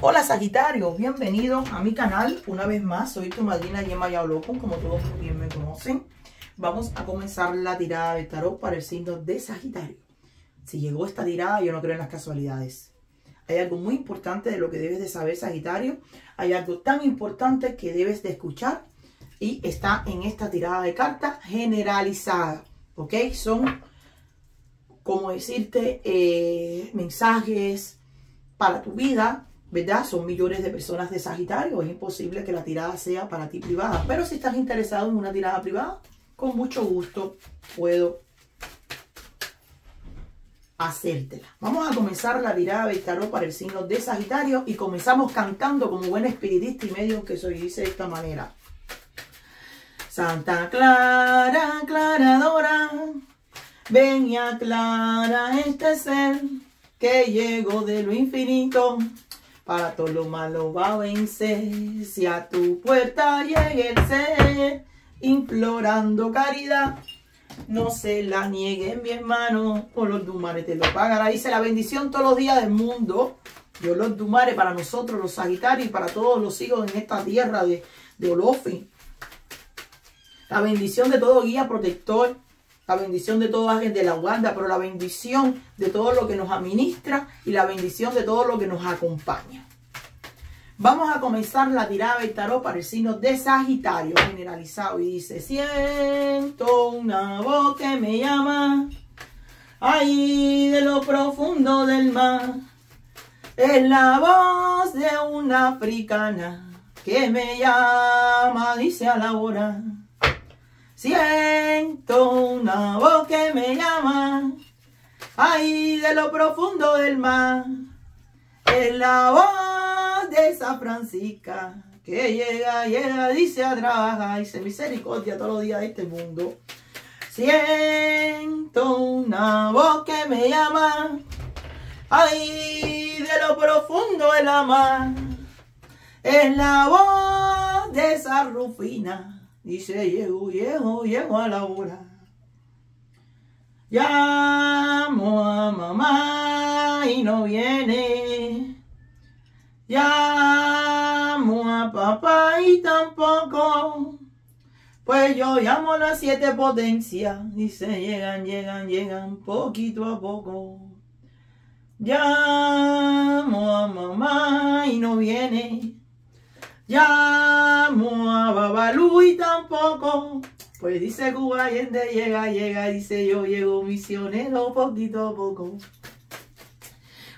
Hola Sagitario, bienvenido a mi canal una vez más. Soy tu madrina Yema Yaulocon, como todos bien me conocen. Vamos a comenzar la tirada de tarot para el signo de Sagitario. Si llegó esta tirada, yo no creo en las casualidades. Hay algo muy importante de lo que debes de saber, Sagitario. Hay algo tan importante que debes de escuchar y está en esta tirada de cartas generalizada. ¿Ok? Son, como decirte, eh, mensajes para tu vida, ¿verdad? Son millones de personas de Sagitario. Es imposible que la tirada sea para ti privada. Pero si estás interesado en una tirada privada, con mucho gusto puedo hacértela. Vamos a comenzar la tirada de tarot para el signo de Sagitario y comenzamos cantando como buen espiritista y medio que soy, dice de esta manera. Santa Clara, aclaradora, ven y aclara este ser que llegó de lo infinito para todo lo malo va a vencer. Si a tu puerta llegue el ser, implorando caridad, no se la niegue mi hermano, por los dumares te lo pagará. Dice la bendición todos los días del mundo. Dios los dumares para nosotros, los sagitarios, y para todos los hijos en esta tierra de, de Olofi. La bendición de todo guía protector, la bendición de todo ángel de la guarda, pero la bendición de todo lo que nos administra y la bendición de todo lo que nos acompaña. Vamos a comenzar la tirada del tarot para el signo de Sagitario generalizado y dice, siento una voz que me llama, ahí de lo profundo del mar, es la voz de una africana que me llama, dice a la hora. Siento una voz que me llama, ahí de lo profundo del mar. Es la voz de esa Francisca que llega, llega, dice a trabajar, dice misericordia todos los días de este mundo. Siento una voz que me llama, ahí de lo profundo del mar. Es la voz de esa Rufina Dice, llego, llego, llego a la hora. Llamo a mamá y no viene. Llamo a papá y tampoco. Pues yo llamo a las siete potencias. Dice, llegan, llegan, llegan poquito a poco. Llamo a mamá y no viene. Llamo a Babalú y tampoco. Pues dice Cuba Allende llega, llega, dice yo llego misionero poquito a poco.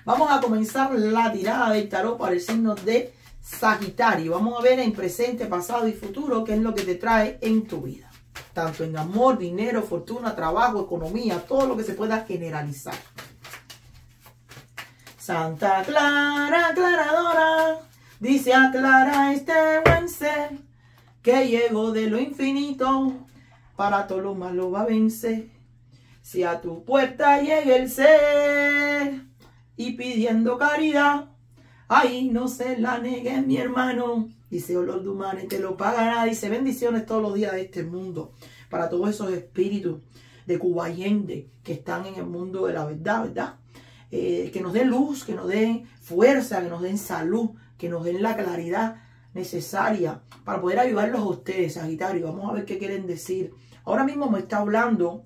Vamos a comenzar la tirada del tarot para el signo de Sagitario. Vamos a ver en presente, pasado y futuro qué es lo que te trae en tu vida. Tanto en amor, dinero, fortuna, trabajo, economía, todo lo que se pueda generalizar. Santa Clara, aclaradora Dice aclara este buen ser que llegó de lo infinito para todo lo malo va a vencer. Si a tu puerta llega el ser y pidiendo caridad, ahí no se la negue mi hermano. Dice Olor Dumare, te lo pagará. Dice bendiciones todos los días de este mundo para todos esos espíritus de Cubayende que están en el mundo de la verdad, ¿verdad? Eh, que nos den luz, que nos den fuerza, que nos den salud, que nos den la claridad necesaria para poder ayudarlos a ustedes, Sagitario. Vamos a ver qué quieren decir. Ahora mismo me está hablando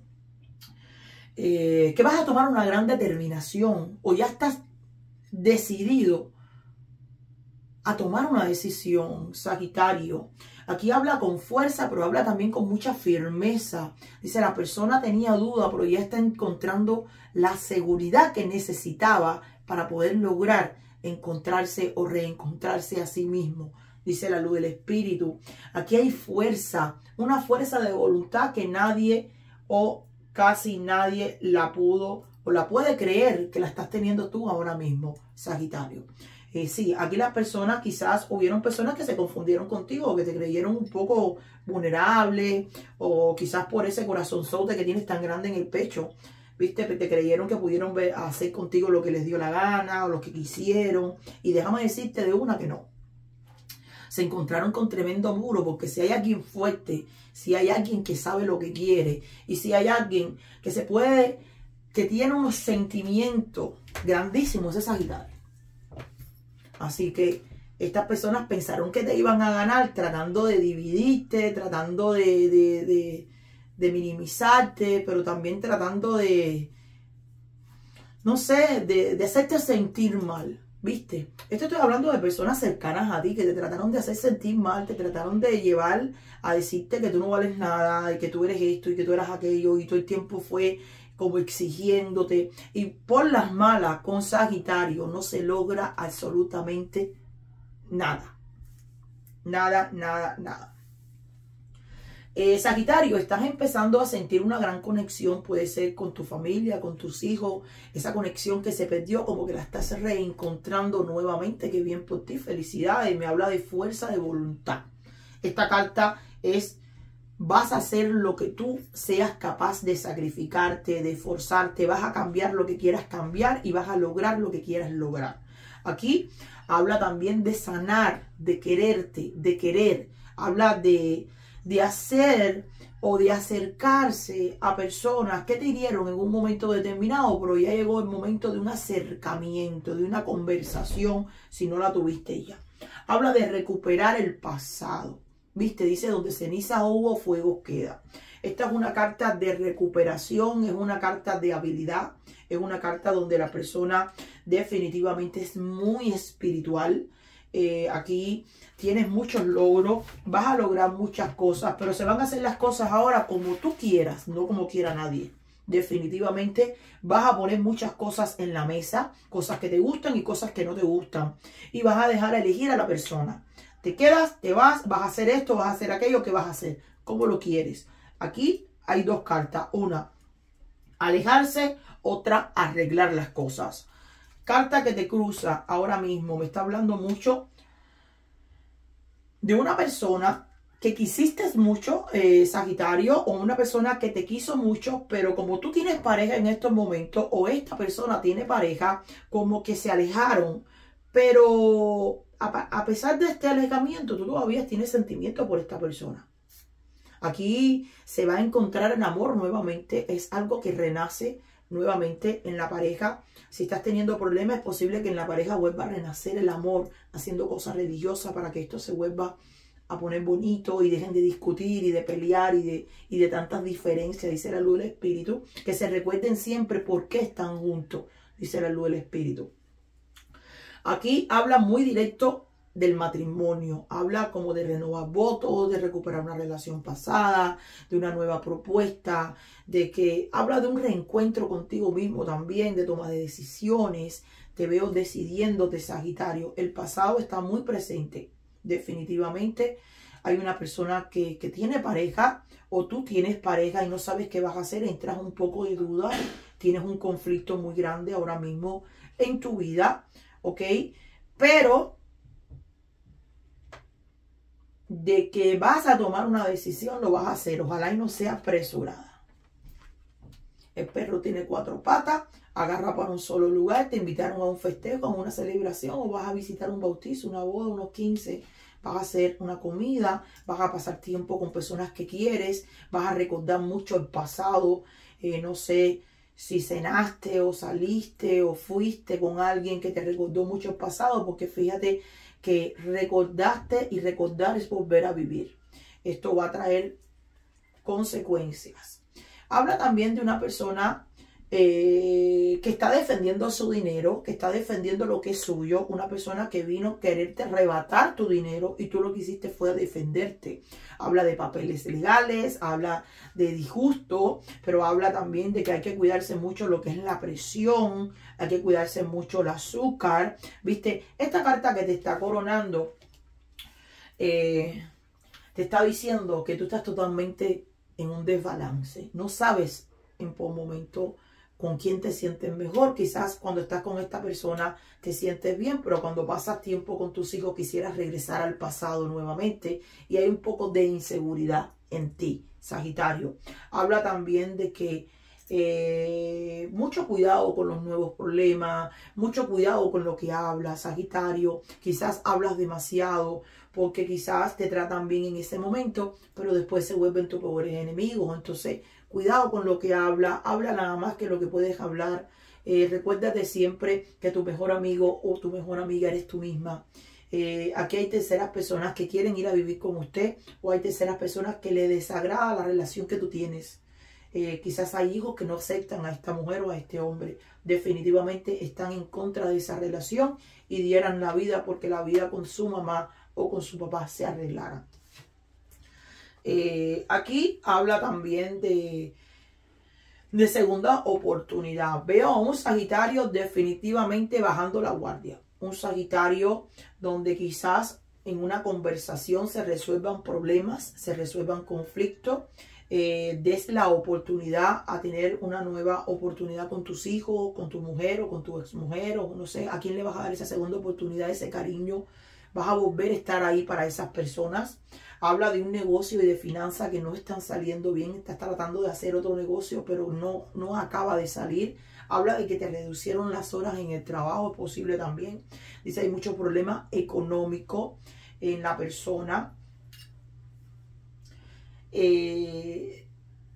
eh, que vas a tomar una gran determinación o ya estás decidido a tomar una decisión, Sagitario. Aquí habla con fuerza, pero habla también con mucha firmeza. Dice, la persona tenía duda, pero ya está encontrando la seguridad que necesitaba para poder lograr encontrarse o reencontrarse a sí mismo, dice la luz del Espíritu. Aquí hay fuerza, una fuerza de voluntad que nadie o casi nadie la pudo o la puede creer que la estás teniendo tú ahora mismo, Sagitario. Eh, sí, aquí las personas quizás hubieron personas que se confundieron contigo, que te creyeron un poco vulnerable o quizás por ese corazonzote que tienes tan grande en el pecho viste, te creyeron que pudieron hacer contigo lo que les dio la gana o lo que quisieron. Y déjame decirte de una que no. Se encontraron con tremendo muro porque si hay alguien fuerte, si hay alguien que sabe lo que quiere y si hay alguien que se puede, que tiene unos sentimientos grandísimos, esa Sagitario. Así que estas personas pensaron que te iban a ganar tratando de dividirte, tratando de, minimizarte, pero también tratando de, no sé, de, hacerte sentir mal. ¿Viste? Esto estoy hablando de personas cercanas a ti que te trataron de hacer sentir mal, te trataron de llevar a decirte que tú no vales nada, y que tú eres esto y que tú eras aquello, y todo el tiempo fue como exigiéndote. Y por las malas con Sagitario no se logra absolutamente nada. Nada, nada, nada. Eh, Sagitario, estás empezando a sentir una gran conexión, puede ser con tu familia, con tus hijos, esa conexión que se perdió, como que la estás reencontrando nuevamente, que bien por ti, felicidades, me habla de fuerza de voluntad. Esta carta es, vas a hacer lo que tú seas capaz de sacrificarte, de forzarte, vas a cambiar lo que quieras cambiar y vas a lograr lo que quieras lograr. Aquí habla también de sanar, de quererte, de querer, habla de de hacer o de acercarse a personas que te hirieron en un momento determinado, pero ya llegó el momento de un acercamiento, de una conversación, si no la tuviste ya. Habla de recuperar el pasado. ¿Viste? Dice, donde ceniza hubo, fuego queda. Esta es una carta de recuperación, es una carta de habilidad, es una carta donde la persona definitivamente es muy espiritual. Eh, aquí tienes muchos logros, vas a lograr muchas cosas, pero se van a hacer las cosas ahora como tú quieras, no como quiera nadie. Definitivamente vas a poner muchas cosas en la mesa, cosas que te gustan y cosas que no te gustan. Y vas a dejar elegir a la persona. Te quedas, te vas, vas a hacer esto, vas a hacer aquello que vas a hacer, como lo quieres. Aquí hay dos cartas. Una, alejarse, otra, arreglar las cosas. Carta que te cruza ahora mismo, me está hablando mucho de una persona que quisiste mucho, eh, Sagitario, o una persona que te quiso mucho, pero como tú tienes pareja en estos momentos, o esta persona tiene pareja, como que se alejaron, pero a, pesar de este alejamiento, tú todavía tienes sentimiento por esta persona. Aquí se va a encontrar el amor nuevamente, es algo que renace nuevamente en la pareja. Si estás teniendo problemas, es posible que en la pareja vuelva a renacer el amor, haciendo cosas religiosas para que esto se vuelva a poner bonito y dejen de discutir y de pelear y de, y de tantas diferencias, dice la luz del Espíritu, que se recuerden siempre por qué están juntos, dice la luz del Espíritu. Aquí habla muy directo del matrimonio. Habla como de renovar votos, de recuperar una relación pasada, de una nueva propuesta, de que habla de un reencuentro contigo mismo también, de toma de decisiones. Te veo decidiéndote, Sagitario. El pasado está muy presente, definitivamente. Hay una persona que, que tiene pareja o tú tienes pareja y no sabes qué vas a hacer, entras un poco de duda, tienes un conflicto muy grande ahora mismo en tu vida, ¿ok? Pero de que vas a tomar una decisión, lo vas a hacer. Ojalá y no sea apresurada. El perro tiene cuatro patas, agarra para un solo lugar, te invitaron a un festejo, a una celebración, o vas a visitar un bautizo, una boda, unos 15, vas a hacer una comida, vas a pasar tiempo con personas que quieres, vas a recordar mucho el pasado, eh, no sé si cenaste o saliste o fuiste con alguien que te recordó mucho el pasado, porque fíjate que recordaste y recordar es volver a vivir. Esto va a traer consecuencias. Habla también de una persona eh, que está defendiendo su dinero, que está defendiendo lo que es suyo, una persona que vino a quererte arrebatar tu dinero y tú lo que hiciste fue defenderte. Habla de papeles legales, habla de disgusto, pero habla también de que hay que cuidarse mucho lo que es la presión, hay que cuidarse mucho el azúcar. Viste, esta carta que te está coronando eh, te está diciendo que tú estás totalmente en un desbalance, no sabes en qué momento con quién te sientes mejor. Quizás cuando estás con esta persona te sientes bien, pero cuando pasas tiempo con tus hijos quisieras regresar al pasado nuevamente y hay un poco de inseguridad en ti, Sagitario. Habla también de que eh, mucho cuidado con los nuevos problemas, mucho cuidado con lo que hablas, Sagitario. Quizás hablas demasiado porque quizás te tratan bien en ese momento, pero después se vuelven tus pobres enemigos. Entonces, cuidado con lo que habla, habla nada más que lo que puedes hablar Eh, recuérdate siempre que tu mejor amigo o tu mejor amiga eres tú misma. Eh, aquí hay terceras personas que quieren ir a vivir con usted o hay terceras personas que le desagrada la relación que tú tienes. Eh, quizás hay hijos que no aceptan a esta mujer o a este hombre. Definitivamente están en contra de esa relación y dieran la vida porque la vida con su mamá o con su papá se arreglara. Eh, aquí habla también de, de segunda oportunidad. Veo a un Sagitario definitivamente bajando la guardia. Un Sagitario donde quizás en una conversación se resuelvan problemas, se resuelvan conflictos, eh, des la oportunidad a tener una nueva oportunidad con tus hijos, con tu mujer o con tu exmujer o no sé, a quién le vas a dar esa segunda oportunidad, ese cariño, vas a volver a estar ahí para esas personas. Habla de un negocio y de finanzas que no están saliendo bien, estás tratando de hacer otro negocio, pero no, no acaba de salir. Habla de que te reducieron las horas en el trabajo, es posible también. Dice, hay muchos problemas económicos en la persona. Eh,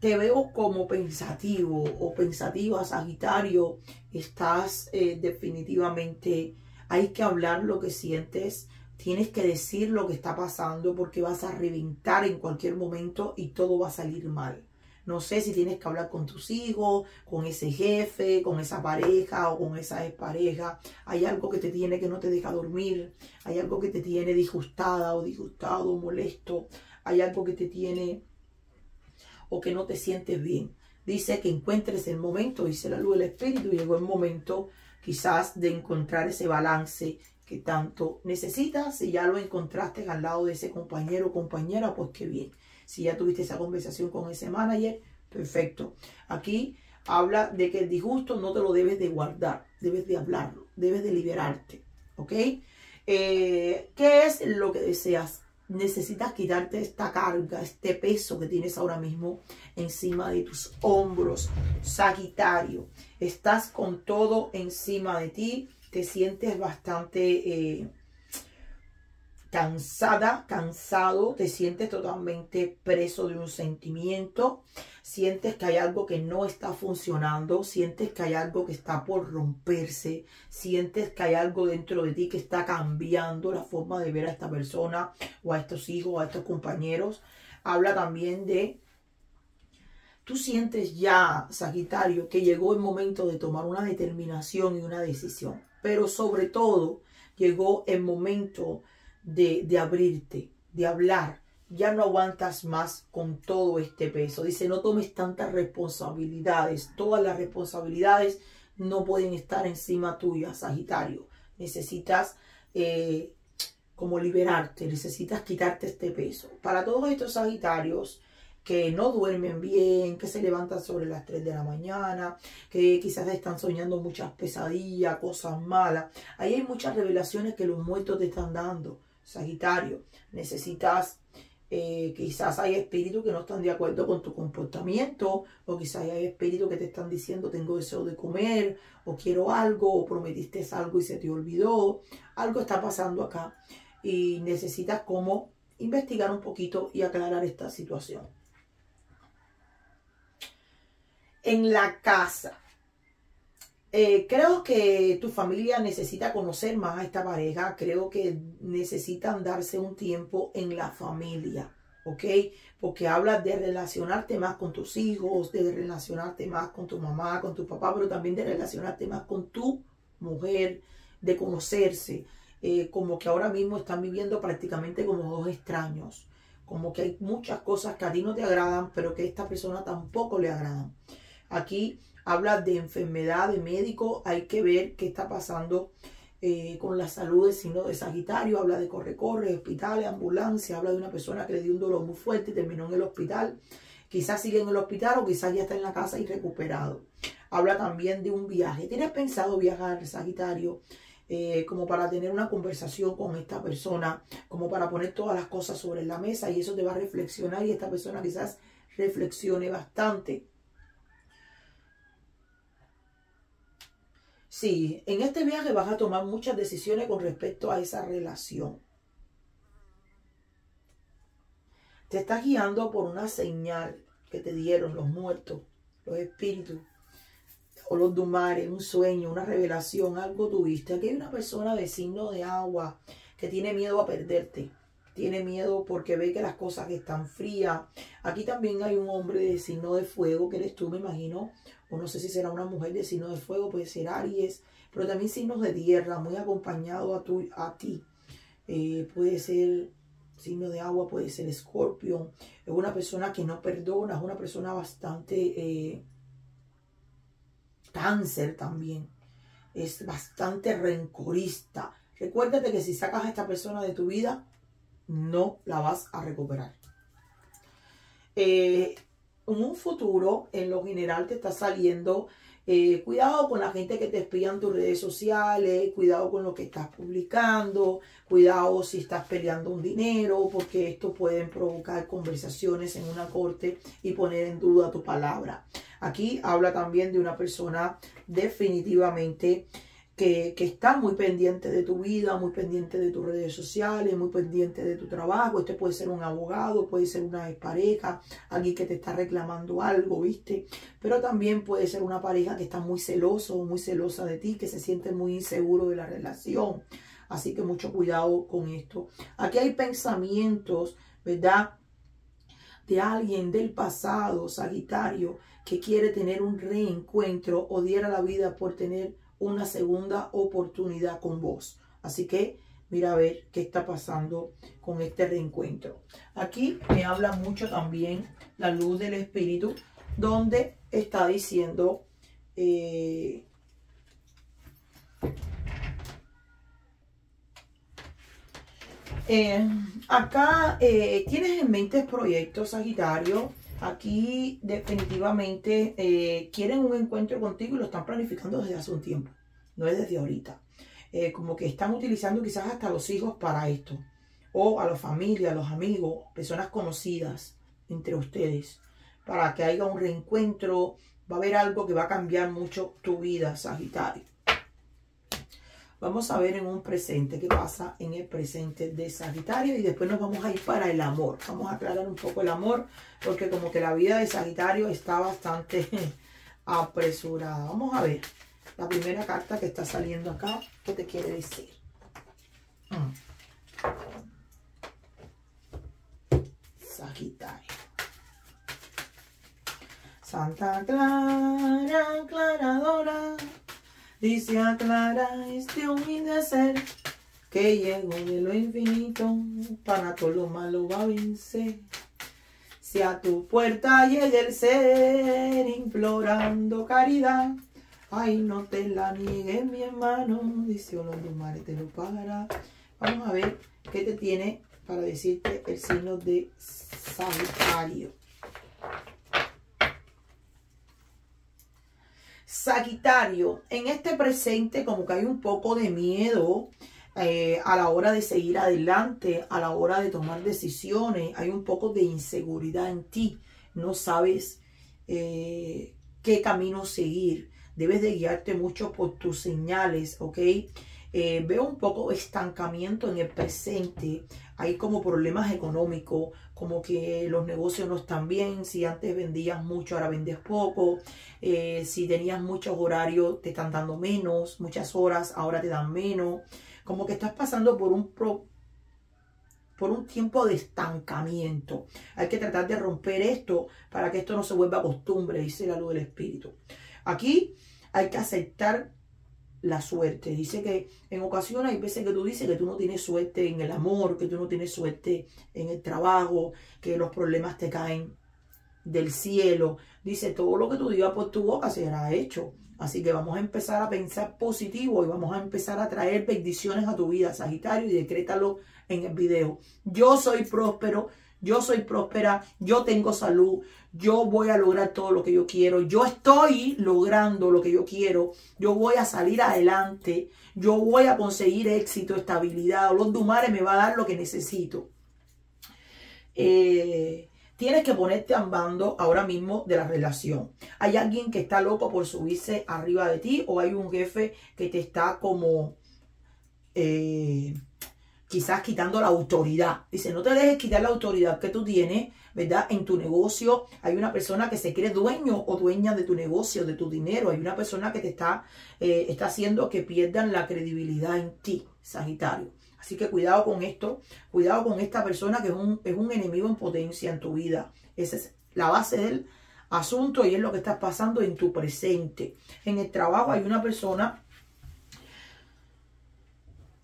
te veo como pensativo o pensativa, Sagitario. Estás eh, definitivamente, hay que hablar lo que sientes. Tienes que decir lo que está pasando porque vas a reventar en cualquier momento y todo va a salir mal. No sé si tienes que hablar con tus hijos, con ese jefe, con esa pareja o con esa expareja. Hay algo que te tiene que no te deja dormir. Hay algo que te tiene disgustada o disgustado, molesto. Hay algo que te tiene o que no te sientes bien. Dice que encuentres el momento, dice la luz del espíritu, llegó el momento quizás de encontrar ese balance que tanto necesitas. Si ya lo encontraste al lado de ese compañero o compañera, pues qué bien. Si ya tuviste esa conversación con ese manager, perfecto. Aquí habla de que el disgusto no te lo debes de guardar, debes de hablarlo, debes de liberarte. ¿Ok? Eh, ¿Qué es lo que deseas? Necesitas quitarte esta carga, este peso que tienes ahora mismo encima de tus hombros. Sagitario, estás con todo encima de ti, te sientes bastante... Eh, cansada, cansado, te sientes totalmente preso de un sentimiento, sientes que hay algo que no está funcionando, sientes que hay algo que está por romperse, sientes que hay algo dentro de ti que está cambiando la forma de ver a esta persona o a estos hijos o a estos compañeros. Habla también de Tú sientes ya, Sagitario, que llegó el momento de tomar una determinación y una decisión, pero sobre todo llegó el momento de, abrirte, de hablar. Ya no aguantas más con todo este peso. Dice, no tomes tantas responsabilidades. Todas las responsabilidades no pueden estar encima tuya, Sagitario. Necesitas eh, como liberarte, necesitas quitarte este peso. Para todos estos Sagitarios que no duermen bien, que se levantan sobre las 3 de la mañana, que quizás están soñando muchas pesadillas, cosas malas. Ahí hay muchas revelaciones que los muertos te están dando. Sagitario, necesitas, eh, quizás hay espíritus que no están de acuerdo con tu comportamiento, o quizás hay espíritus que te están diciendo tengo deseo de comer, o quiero algo, o prometiste algo y se te olvidó. Algo está pasando acá y necesitas como investigar un poquito y aclarar esta situación. En la casa, eh, creo que tu familia necesita conocer más a esta pareja. Creo que necesitan darse un tiempo en la familia. ¿Ok? Porque habla de relacionarte más con tus hijos, de relacionarte más con tu mamá, con tu papá, pero también de relacionarte más con tu mujer, de conocerse. Eh, como que ahora mismo están viviendo prácticamente como dos extraños. Como que hay muchas cosas que a ti no te agradan, pero que a esta persona tampoco le agradan. Aquí habla de enfermedad, de médico, hay que ver qué está pasando eh, con la salud del signo de Sagitario, habla de corre-corre, hospitales, ambulancia, habla de una persona que le dio un dolor muy fuerte y terminó en el hospital. Quizás sigue en el hospital o quizás ya está en la casa y recuperado. Habla también de un viaje. ¿Tienes pensado viajar, Sagitario? Eh, como para tener una conversación con esta persona, como para poner todas las cosas sobre la mesa y eso te va a reflexionar y esta persona quizás reflexione bastante. Sí, en este viaje vas a tomar muchas decisiones con respecto a esa relación. Te estás guiando por una señal que te dieron los muertos, los espíritus. o los dumares, un sueño, una revelación, algo tuviste. Aquí hay una persona de signo de agua que tiene miedo a perderte. Tiene miedo porque ve que las cosas están frías. Aquí también hay un hombre de signo de fuego, que eres tú, me imagino. O no sé si será una mujer de signo de fuego, puede ser Aries. Pero también signos de tierra, muy acompañado a, tu, a ti. Eh, puede ser signo de agua, puede ser escorpio. Es una persona que no perdona, es una persona bastante... Eh, cáncer también. Es bastante rencorista. Recuérdate que si sacas a esta persona de tu vida, no la vas a recuperar. Eh, en un futuro, en lo general, te está saliendo. Eh, cuidado con la gente que te espía en tus redes sociales, cuidado con lo que estás publicando, cuidado si estás peleando un dinero, porque esto puede provocar conversaciones en una corte y poner en duda tu palabra. Aquí habla también de una persona definitivamente que, está muy pendiente de tu vida, muy pendiente de tus redes sociales, muy pendiente de tu trabajo. Este puede ser un abogado, puede ser una pareja, alguien que te está reclamando algo, ¿viste? Pero también puede ser una pareja que está muy celoso o muy celosa de ti, que se siente muy inseguro de la relación. Así que mucho cuidado con esto. Aquí hay pensamientos, ¿verdad? De alguien del pasado, Sagitario, que quiere tener un reencuentro o diera la vida por tener una segunda oportunidad con vos. Así que mira a ver qué está pasando con este reencuentro. Aquí me habla mucho también la luz del espíritu, donde está diciendo... Eh, eh, acá eh, tienes en mente proyectos, Sagitario, Aquí definitivamente eh, quieren un encuentro contigo y lo están planificando desde hace un tiempo, no es desde ahorita. Eh, como que están utilizando quizás hasta los hijos para esto, o a la familia, a los amigos, personas conocidas entre ustedes, para que haya un reencuentro, va a haber algo que va a cambiar mucho tu vida, Sagitario. Vamos a ver en un presente qué pasa en el presente de Sagitario y después nos vamos a ir para el amor. Vamos a aclarar un poco el amor porque como que la vida de Sagitario está bastante apresurada. Vamos a ver la primera carta que está saliendo acá. ¿Qué te quiere decir? Mm. Sagitario. Santa Clara, aclaradora Dice aclara este humilde ser que llegó de lo infinito, para todo lo malo va a vencer. Si a tu puerta llega el ser implorando caridad, ay, no te la niegues, mi hermano, dice Olondumare, te lo pagará. Vamos a ver qué te tiene para decirte el signo de Sagitario. Sagitario, en este presente como que hay un poco de miedo eh, a la hora de seguir adelante, a la hora de tomar decisiones, hay un poco de inseguridad en ti, no sabes eh, qué camino seguir, debes de guiarte mucho por tus señales, ¿ok? Eh, veo un poco estancamiento en el presente, hay como problemas económicos, como que los negocios no están bien, si antes vendías mucho, ahora vendes poco, eh, si tenías muchos horarios, te están dando menos, muchas horas, ahora te dan menos, como que estás pasando por un, por un tiempo de estancamiento. Hay que tratar de romper esto para que esto no se vuelva costumbre, dice la luz del espíritu. Aquí hay que aceptar la suerte. Dice que en ocasiones hay veces que tú dices que tú no tienes suerte en el amor, que tú no tienes suerte en el trabajo, que los problemas te caen del cielo. Dice, todo lo que tú digas por tu boca será hecho. Así que vamos a empezar a pensar positivo y vamos a empezar a traer bendiciones a tu vida, Sagitario, y decrétalo en el video. Yo soy próspero, yo soy próspera, yo tengo salud, yo voy a lograr todo lo que yo quiero, yo estoy logrando lo que yo quiero, yo voy a salir adelante, yo voy a conseguir éxito, estabilidad, los Dumares me va a dar lo que necesito. Eh, tienes que ponerte al bando ahora mismo de la relación. Hay alguien que está loco por subirse arriba de ti o hay un jefe que te está como... Eh, quizás quitando la autoridad. Dice, no te dejes quitar la autoridad que tú tienes, ¿verdad? En tu negocio hay una persona que se cree dueño o dueña de tu negocio, de tu dinero. Hay una persona que te está, eh, está haciendo que pierdan la credibilidad en ti, Sagitario. Así que cuidado con esto, cuidado con esta persona que es un, es un enemigo en potencia en tu vida. Esa es la base del asunto y es lo que está pasando en tu presente. En el trabajo hay una persona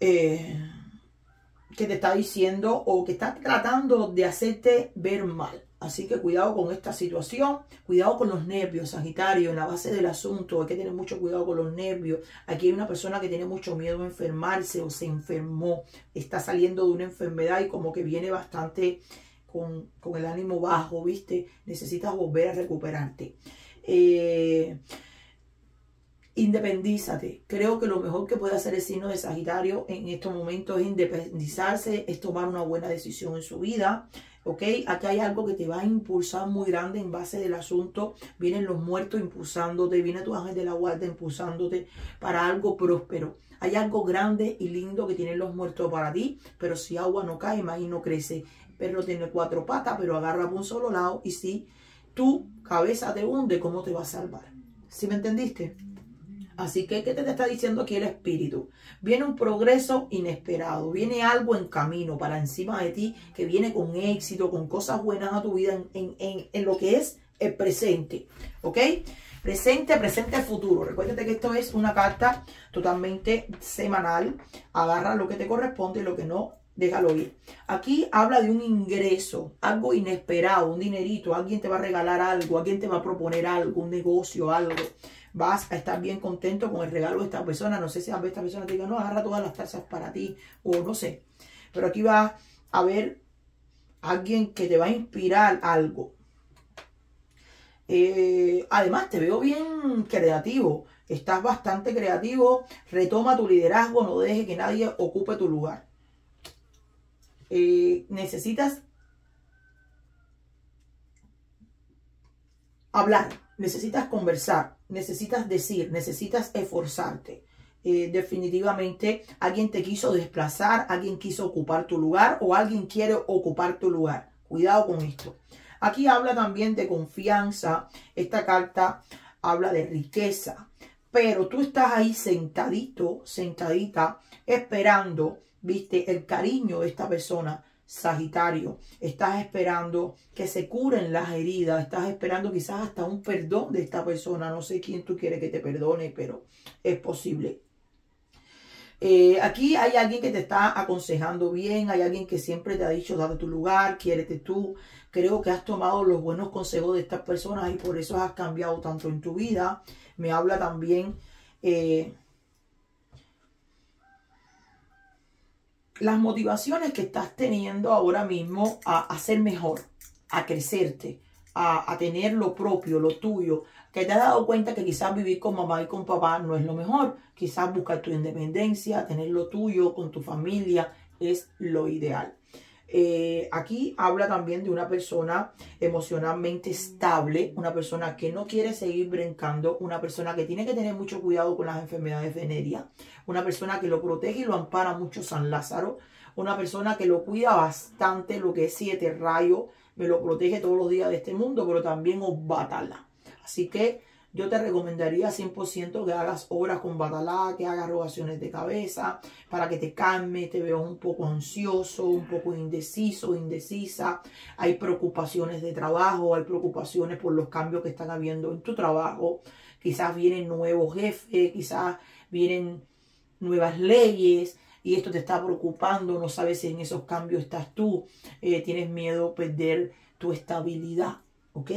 eh, que te está diciendo o que está tratando de hacerte ver mal. Así que cuidado con esta situación, cuidado con los nervios, Sagitario, en la base del asunto, hay que tener mucho cuidado con los nervios. Aquí hay una persona que tiene mucho miedo a enfermarse o se enfermó, está saliendo de una enfermedad y como que viene bastante con, el ánimo bajo, ¿viste? Necesitas volver a recuperarte. Eh, independízate. Creo que lo mejor que puede hacer el signo de Sagitario en estos momentos es independizarse, es tomar una buena decisión en su vida. ¿Ok? Aquí hay algo que te va a impulsar muy grande en base del asunto. Vienen los muertos impulsándote, viene tu ángel de la guarda impulsándote para algo próspero. Hay algo grande y lindo que tienen los muertos para ti, pero si agua no cae, maíz no crece. Perro tiene cuatro patas, pero agarra por un solo lado. Y si tu cabeza te hunde, ¿cómo te va a salvar? ¿Sí me entendiste? Así que, ¿qué te está diciendo aquí el Espíritu? Viene un progreso inesperado, viene algo en camino para encima de ti que viene con éxito, con cosas buenas a tu vida en, lo que es el presente, ¿ok? Presente, presente, futuro. Recuérdate que esto es una carta totalmente semanal. Agarra lo que te corresponde y lo que no, déjalo ir. Aquí habla de un ingreso, algo inesperado, un dinerito. Alguien te va a regalar algo, alguien te va a proponer algo, un negocio, algo vas a estar bien contento con el regalo de esta persona. No sé si a esta persona te diga, no, agarra todas las tazas para ti, o no sé. Pero aquí va a haber alguien que te va a inspirar algo. Eh, además, te veo bien creativo. Estás bastante creativo. Retoma tu liderazgo. No deje que nadie ocupe tu lugar. Eh, necesitas hablar. Necesitas conversar necesitas decir, necesitas esforzarte. Eh, definitivamente alguien te quiso desplazar, alguien quiso ocupar tu lugar o alguien quiere ocupar tu lugar. Cuidado con esto. Aquí habla también de confianza. Esta carta habla de riqueza. Pero tú estás ahí sentadito, sentadita, esperando, viste, el cariño de esta persona Sagitario, estás esperando que se curen las heridas, estás esperando quizás hasta un perdón de esta persona, no sé quién tú quieres que te perdone, pero es posible. Eh, aquí hay alguien que te está aconsejando bien, hay alguien que siempre te ha dicho, date tu lugar, quiérete tú. Creo que has tomado los buenos consejos de estas personas y por eso has cambiado tanto en tu vida. Me habla también... Eh, las motivaciones que estás teniendo ahora mismo a, ser mejor, a crecerte, a, a, tener lo propio, lo tuyo, que te has dado cuenta que quizás vivir con mamá y con papá no es lo mejor, quizás buscar tu independencia, tener lo tuyo con tu familia es lo ideal. Eh, aquí habla también de una persona emocionalmente estable, una persona que no quiere seguir brincando, una persona que tiene que tener mucho cuidado con las enfermedades venéreas, una persona que lo protege y lo ampara mucho San Lázaro, una persona que lo cuida bastante, lo que es siete rayos, me lo protege todos los días de este mundo, pero también os batala. Así que yo te recomendaría 100% que hagas obras con batalá, que hagas rogaciones de cabeza, para que te calme, te veas un poco ansioso, un poco indeciso, indecisa. Hay preocupaciones de trabajo, hay preocupaciones por los cambios que están habiendo en tu trabajo. Quizás vienen nuevos jefes, quizás vienen nuevas leyes y esto te está preocupando, no sabes si en esos cambios estás tú, eh, tienes miedo a perder tu estabilidad, ¿ok?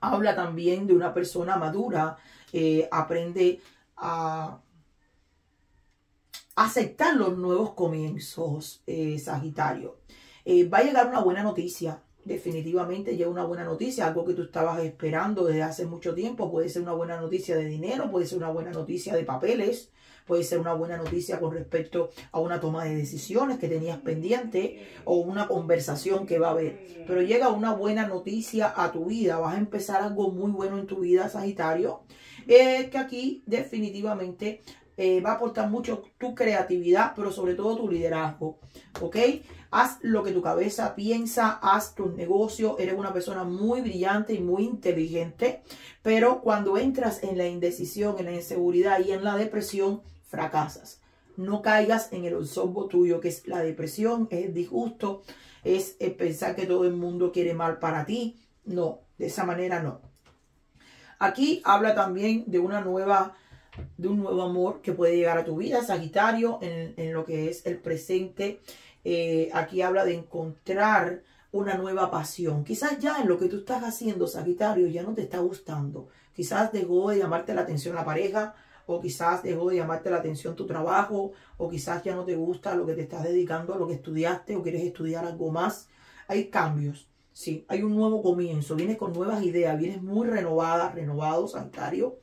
Habla también de una persona madura, eh, aprende a aceptar los nuevos comienzos, eh, Sagitario. Eh, va a llegar una buena noticia, definitivamente llega una buena noticia, algo que tú estabas esperando desde hace mucho tiempo, puede ser una buena noticia de dinero, puede ser una buena noticia de papeles, puede ser una buena noticia con respecto a una toma de decisiones que tenías pendiente o una conversación que va a haber. Pero llega una buena noticia a tu vida, vas a empezar algo muy bueno en tu vida, Sagitario, eh, que aquí definitivamente eh, va a aportar mucho tu creatividad, pero sobre todo tu liderazgo, ¿ok? Haz lo que tu cabeza piensa, haz tu negocio, eres una persona muy brillante y muy inteligente, pero cuando entras en la indecisión, en la inseguridad y en la depresión, fracasas. No caigas en el sorbo tuyo, que es la depresión, es el disgusto, es pensar que todo el mundo quiere mal para ti. No, de esa manera no. Aquí habla también de una nueva, de un nuevo amor que puede llegar a tu vida, Sagitario, en, lo que es el presente. Eh, aquí habla de encontrar una nueva pasión. Quizás ya en lo que tú estás haciendo, Sagitario, ya no te está gustando. Quizás dejó de llamarte la atención la pareja, o quizás dejó de llamarte la atención tu trabajo, o quizás ya no te gusta lo que te estás dedicando a lo que estudiaste, o quieres estudiar algo más. Hay cambios, sí, hay un nuevo comienzo, vienes con nuevas ideas, vienes muy renovada, renovado, Sagitario,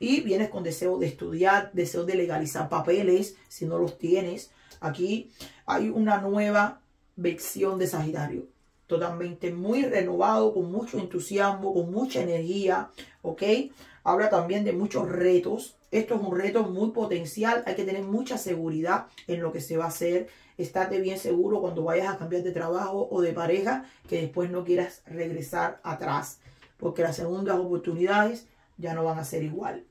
y vienes con deseo de estudiar, deseo de legalizar papeles, si no los tienes. Aquí hay una nueva versión de Sagitario totalmente muy renovado, con mucho entusiasmo, con mucha energía, ¿ok? Habla también de muchos retos. Esto es un reto muy potencial, hay que tener mucha seguridad en lo que se va a hacer. Estate bien seguro cuando vayas a cambiar de trabajo o de pareja, que después no quieras regresar atrás, porque las segundas oportunidades ya no van a ser igual.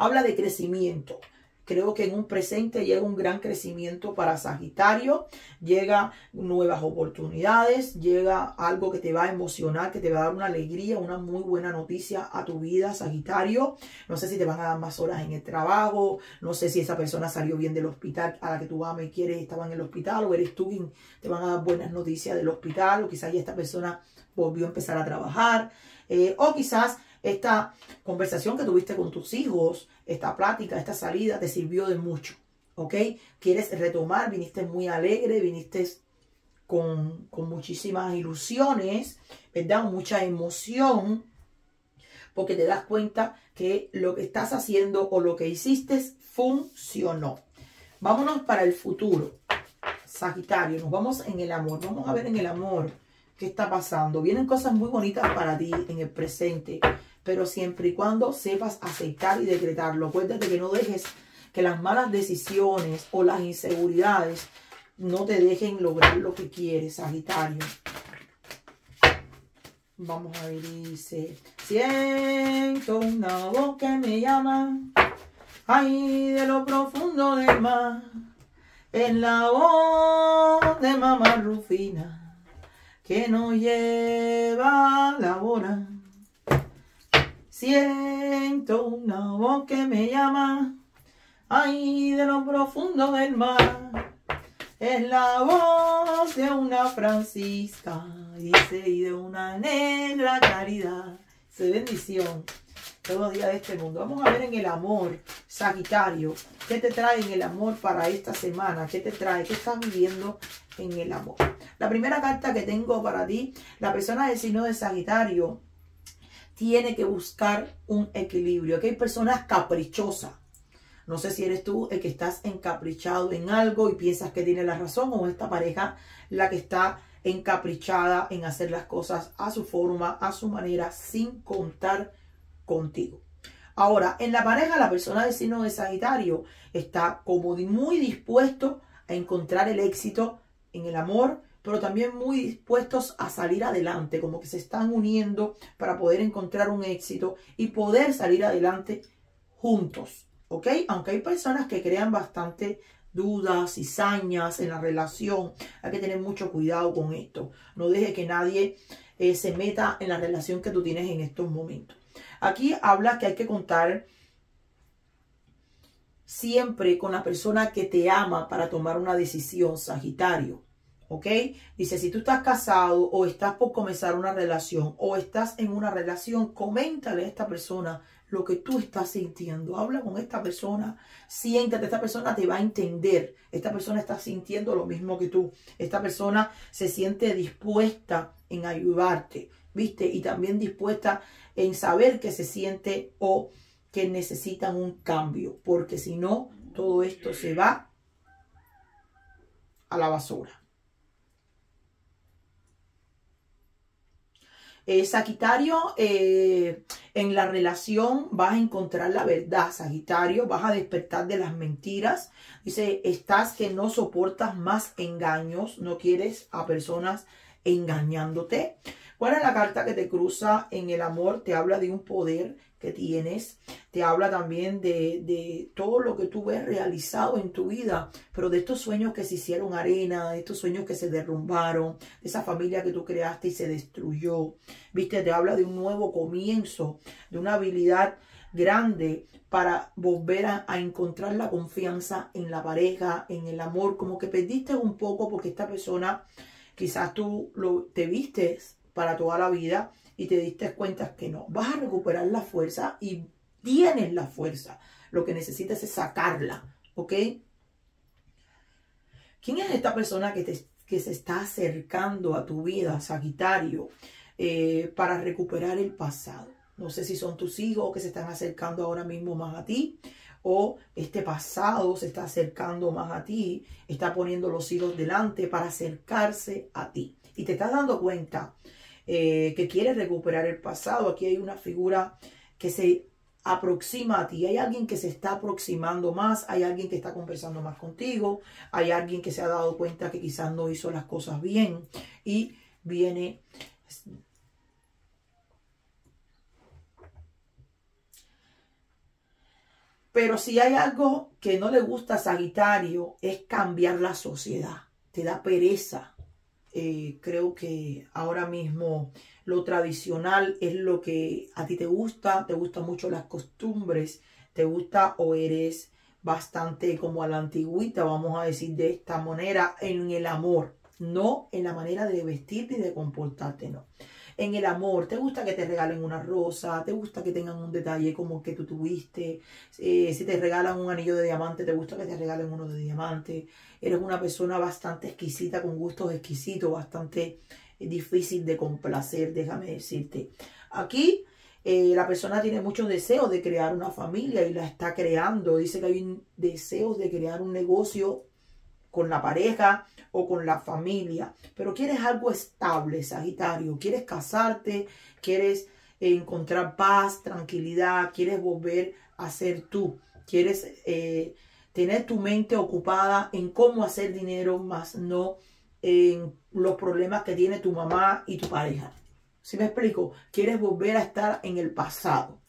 Habla de crecimiento. Creo que en un presente llega un gran crecimiento para Sagitario, llega nuevas oportunidades, llega algo que te va a emocionar, que te va a dar una alegría, una muy buena noticia a tu vida, Sagitario. No sé si te van a dar más horas en el trabajo, no sé si esa persona salió bien del hospital a la que tú amas y quieres estaba en el hospital, o eres tú quien te van a dar buenas noticias del hospital, o quizás ya esta persona volvió a empezar a trabajar, eh, o quizás esta conversación que tuviste con tus hijos, esta plática, esta salida te sirvió de mucho, ¿ok? Quieres retomar, viniste muy alegre, viniste con, con muchísimas ilusiones, ¿verdad? Mucha emoción, porque te das cuenta que lo que estás haciendo o lo que hiciste funcionó. Vámonos para el futuro. Sagitario, nos vamos en el amor. Vamos a ver en el amor qué está pasando. Vienen cosas muy bonitas para ti en el presente pero siempre y cuando sepas aceptar y decretarlo. Acuérdate que no dejes que las malas decisiones o las inseguridades no te dejen lograr lo que quieres, Sagitario. Vamos a ver, dice, siento una voz que me llama, ay, de lo profundo del mar, en la voz de mamá Rufina, que nos lleva a la hora Siento una voz que me llama, ay, de lo profundo del mar. Es la voz de una Francisca, dice, y de una negra caridad. Se bendición todos los días de este mundo. Vamos a ver en el amor, Sagitario. ¿Qué te trae en el amor para esta semana? ¿Qué te trae? ¿Qué estás viviendo en el amor? La primera carta que tengo para ti, la persona del signo de Sagitario tiene que buscar un equilibrio. Aquí hay personas caprichosas. No sé si eres tú el que estás encaprichado en algo y piensas que tiene la razón o esta pareja la que está encaprichada en hacer las cosas a su forma, a su manera, sin contar contigo. Ahora, en la pareja, la persona del signo de Sagitario está como muy dispuesto a encontrar el éxito en el amor, pero también muy dispuestos a salir adelante, como que se están uniendo para poder encontrar un éxito y poder salir adelante juntos, ¿ok? Aunque hay personas que crean bastante dudas, y sañas en la relación, hay que tener mucho cuidado con esto. No deje que nadie eh, se meta en la relación que tú tienes en estos momentos. Aquí habla que hay que contar siempre con la persona que te ama para tomar una decisión, Sagitario. ¿Ok? Dice, si tú estás casado o estás por comenzar una relación o estás en una relación, coméntale a esta persona lo que tú estás sintiendo. Habla con esta persona, siéntate, esta persona te va a entender. Esta persona está sintiendo lo mismo que tú. Esta persona se siente dispuesta en ayudarte, ¿viste? Y también dispuesta en saber que se siente o que necesitan un cambio, porque si no, todo esto se va a la basura. Eh, Sagitario, eh, en la relación vas a encontrar la verdad. Sagitario, vas a despertar de las mentiras. Dice, estás que no soportas más engaños, no quieres a personas engañándote. ¿Cuál es la carta que te cruza en el amor? Te habla de un poder que tienes. Te habla también de, de, todo lo que tú ves realizado en tu vida, pero de estos sueños que se hicieron arena, de estos sueños que se derrumbaron, de esa familia que tú creaste y se destruyó. Viste, te habla de un nuevo comienzo, de una habilidad grande para volver a, a, encontrar la confianza en la pareja, en el amor, como que perdiste un poco porque esta persona quizás tú lo, te vistes para toda la vida y te diste cuenta que no. Vas a recuperar la fuerza y tienes la fuerza. Lo que necesitas es sacarla, ¿ok? ¿Quién es esta persona que, te, que se está acercando a tu vida, Sagitario, eh, para recuperar el pasado? No sé si son tus hijos que se están acercando ahora mismo más a ti o este pasado se está acercando más a ti, está poniendo los hilos delante para acercarse a ti. Y te estás dando cuenta eh, que quiere recuperar el pasado. Aquí hay una figura que se aproxima a ti. Hay alguien que se está aproximando más, hay alguien que está conversando más contigo, hay alguien que se ha dado cuenta que quizás no hizo las cosas bien y viene Pero si hay algo que no le gusta a Sagitario es cambiar la sociedad. Te da pereza eh, creo que ahora mismo lo tradicional es lo que a ti te gusta, te gustan mucho las costumbres, te gusta o eres bastante como a la antigüita, vamos a decir de esta manera, en el amor, no en la manera de vestirte y de comportarte, no en el amor, te gusta que te regalen una rosa, te gusta que tengan un detalle como que tú tuviste, eh, si te regalan un anillo de diamante, te gusta que te regalen uno de diamante, eres una persona bastante exquisita, con gustos exquisitos, bastante eh, difícil de complacer, déjame decirte. Aquí eh, la persona tiene muchos deseos de crear una familia y la está creando. Dice que hay un deseo de crear un negocio con la pareja o con la familia, pero quieres algo estable, Sagitario, quieres casarte, quieres encontrar paz, tranquilidad, quieres volver a ser tú, quieres eh, tener tu mente ocupada en cómo hacer dinero, más no en los problemas que tiene tu mamá y tu pareja. ¿Sí me explico? Quieres volver a estar en el pasado.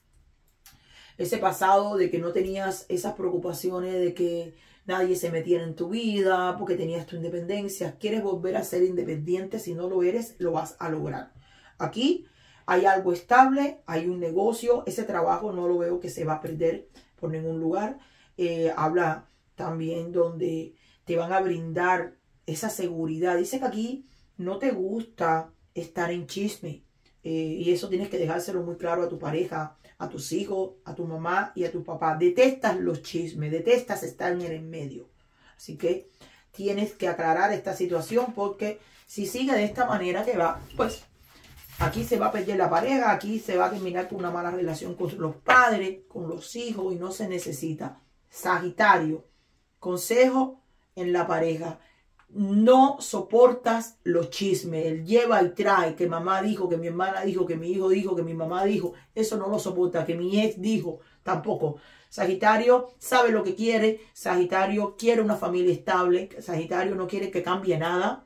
Ese pasado de que no tenías esas preocupaciones de que nadie se metiera en tu vida porque tenías tu independencia. Quieres volver a ser independiente, si no lo eres, lo vas a lograr. Aquí hay algo estable, hay un negocio, ese trabajo no lo veo que se va a perder por ningún lugar. Eh, habla también donde te van a brindar esa seguridad. Dice que aquí no te gusta estar en chisme. Eh, y eso tienes que dejárselo muy claro a tu pareja, a tus hijos, a tu mamá y a tu papá. Detestas los chismes, detestas estar en el medio. Así que tienes que aclarar esta situación porque si sigue de esta manera que va, pues aquí se va a perder la pareja, aquí se va a terminar con una mala relación con los padres, con los hijos y no se necesita. Sagitario, consejo en la pareja no soportas los chismes, el lleva y trae, que mamá dijo, que mi hermana dijo, que mi hijo dijo, que mi mamá dijo, eso no lo soporta, que mi ex dijo, tampoco. Sagitario sabe lo que quiere, Sagitario quiere una familia estable, Sagitario no quiere que cambie nada,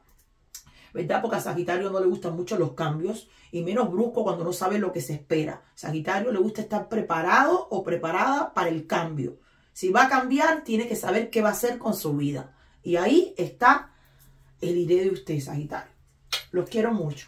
¿verdad? Porque a Sagitario no le gustan mucho los cambios y menos brusco cuando no sabe lo que se espera. Sagitario le gusta estar preparado o preparada para el cambio. Si va a cambiar, tiene que saber qué va a hacer con su vida. Y ahí está el iré de usted, Sagitario. Los quiero mucho.